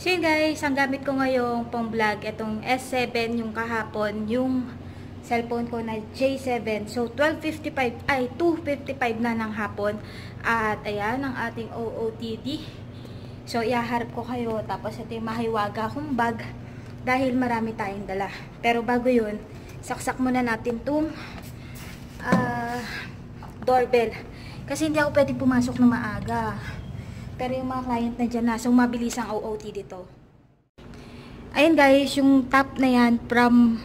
So yun guys, ang gamit ko ngayong pong vlog, itong S7 yung kahapon, yung cellphone ko na J7. So 12.55, ay 2.55 na ng hapon. At ayan, ang ating OOTD. So iaharap ko kayo, tapos ito yung mahiwaga kong bag dahil marami tayong dala. Pero bago yun, saksak muna natin itong uh, doorbell. Kasi hindi ako pwede pumasok na maaga. Pero yung mga client na dyan na, so mabilis ang OOT dito. Ayun guys, yung top na yan from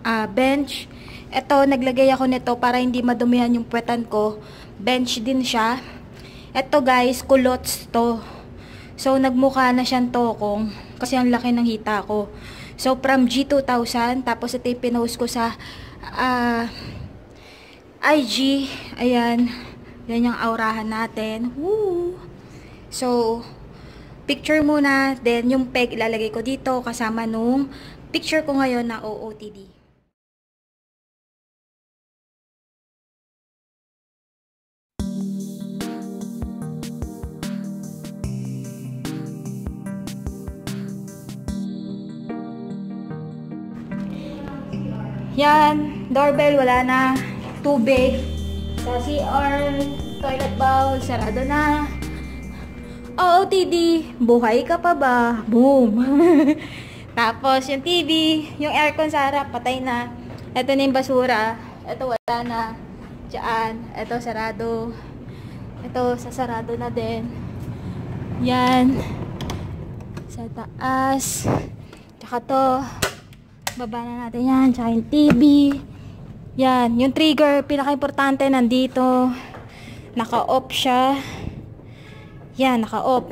uh, bench. Ito, naglagay ako nito para hindi madumihan yung puwetan ko. Bench din siya. Ito guys, kulots to. So, nagmukha na siyang tokong. Kasi ang laki ng hita ko. So, from G2000, tapos ito yung pinost ko sa uh, IG. Ayan. Yan yung aurahan natin. Woo! So, picture muna, then yung peg ilalagay ko dito kasama nung picture ko ngayon na OOTD. Yan, doorbell wala na, tubig. Sa CR, toilet bowl, sarado na. OOTD, buhay ka pa ba? Boom! Tapos, yung TV, yung aircon sa harap, patay na. Ito na yung basura. Ito wala na. Diyan. Ito sarado. Ito, sasarado na din. Yan. Sa taas. Tsaka to. Baba na natin yan. Tsaka yung TV. Yan. Yung trigger, pinaka-importante, nandito. Naka-off siya. Yan, naka-off.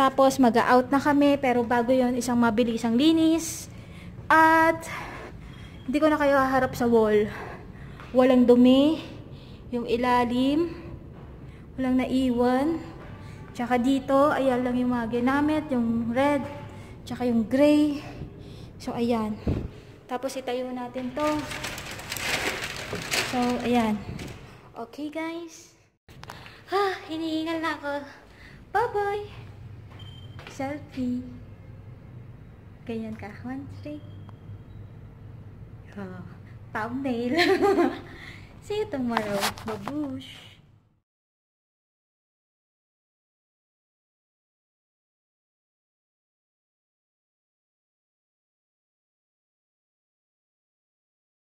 Tapos, mag-out na kami. Pero bago yon isang mabilisang linis. At, hindi ko na kayo haharap sa wall. Walang dumi. Yung ilalim. Walang naiwan. Tsaka dito, ayan lang yung mga ginamit. Yung red. Tsaka yung gray. So, ayan. Tapos, itayo natin to. So, ayan. Okay, guys. Ha, hinihingal na ako. Bye-bye. Selfie. Ganyan ka. One, three. Oh, thumbnail. See you tomorrow. Babush.